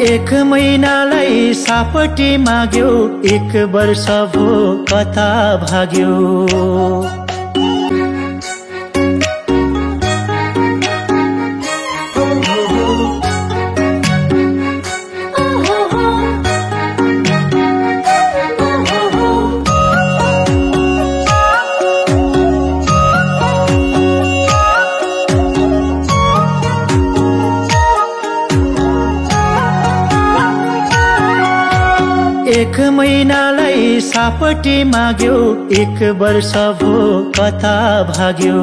एक महिनालाई सापटी माग्यो एक वर्ष भो कता भाग्यो। एक महिनालाई सापटी माग्यो एक वर्ष भो कता भाग्यो।